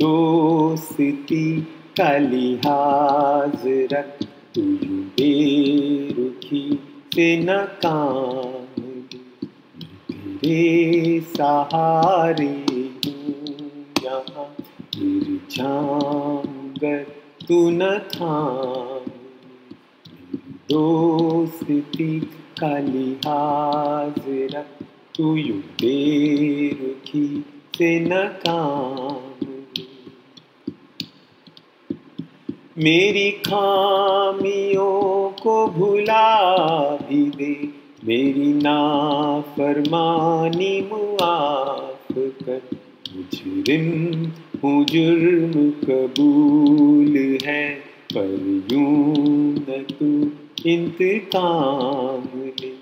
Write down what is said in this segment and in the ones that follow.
दोस्ती का लिहाज रख तू बेरुखी से न काम तेरे सहारे यहाँ तू न थाम। दोस्ती का लिहाज रख तू बेरुखी से न काम मेरी खामियों को भुला भी दे। मेरी नाफरमानी मुआफ कर। मुजरिम हूँ जुर्म कबूल है, पर यूँ न तू इंतकाम ले।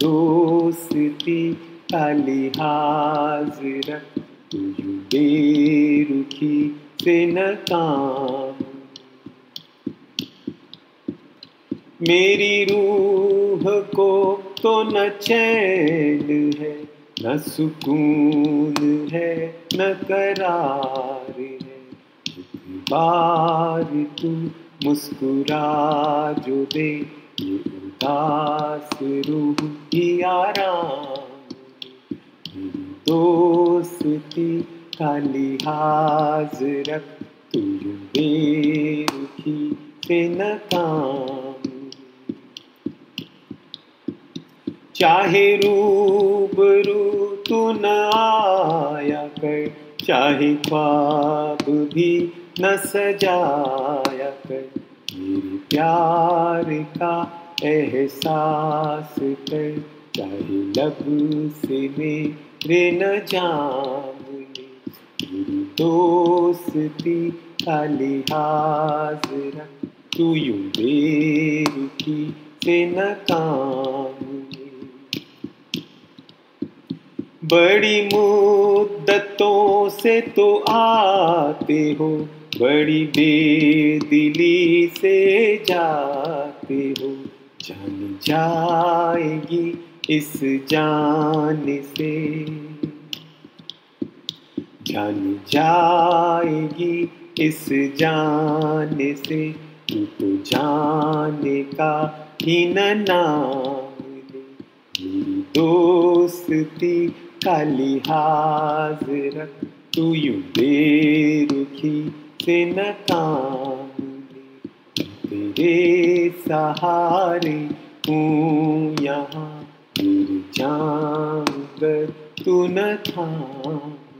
दोस्ती का लिहाज रख, तू बेरुखी से न काम मेरी रूह को तो न चैन है, न सुकून है, न करार है। बार तू मुस्कुरा जो दे, ये उदास रूह की आराम। दोस्ती का लिहाज रख तू बेरुखी से न काम चाहे रूबरू तू न आया कर, चाहे ख्वाब भी न सजाया कर। मेरे प्यार का एहसास कर, चाहे लब से मेरे न जाम मेरी दोस्ती का लिहाज रख, तू यूँ बेरुखी से न काम बड़ी मुद्दतों से तो आते हो, बड़ी बेदिली से जाते हो। जान जाएगी इस जान से। जान जाएगी इस जान से। तू तो जाने का ही न नाम दोस्ती का लिहाज रख तू यू बेरुखी से न तेरे सहारे हूँ यहाँ, तेरी जान तू न थाम।